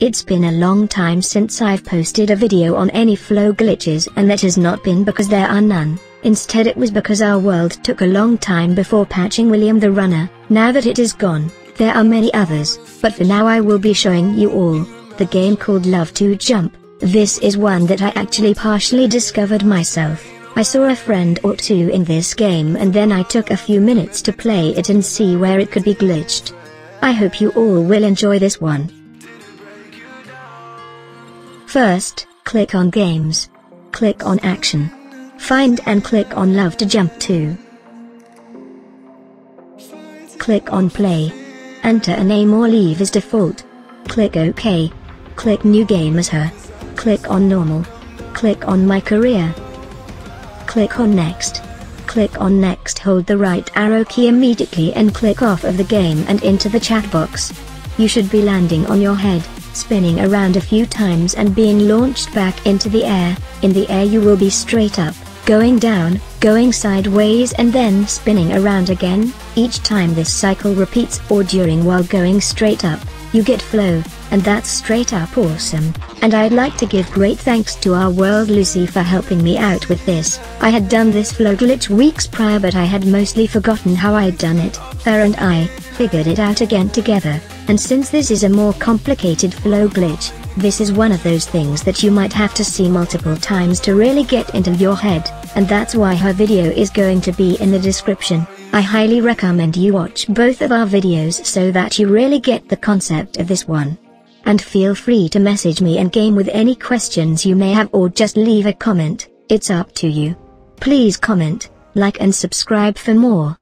It's been a long time since I've posted a video on any flow glitches and that has not been because there are none, instead it was because ourWorld took a long time before patching William the Runner, now that it is gone, there are many others, but for now I will be showing you all, the game called Love to Jump, this is one that I actually partially discovered myself. I saw a friend or two in this game and then I took a few minutes to play it and see where it could be glitched. I hope you all will enjoy this one. First, click on Games. Click on Action. Find and click on Love to Jump 2. Click on Play. Enter a name or leave as default. Click OK. Click New Game as her. Click on Normal. Click on My Career. Click on Next. Click on Next hold the right arrow key immediately and click off of the game and into the chat box. You should be landing on your head spinning around a few times and being launched back into the air. In the air you will be straight up, going down, going sideways and then spinning around again. Each time this cycle repeats or during while going straight up, you get flow, and that's straight up awesome. And I'd like to give great thanks to ourWorld Lucy for helping me out with this. I had done this flow glitch weeks prior but I had mostly forgotten how I had done it. Her and I figured it out again together. And since this is a more complicated flow glitch, this is one of those things that you might have to see multiple times to really get into your head, and that's why her video is going to be in the description. I highly recommend you watch both of our videos so that you really get the concept of this one. And feel free to message me and game with any questions you may have or just leave a comment, it's up to you. Please comment, like and subscribe for more.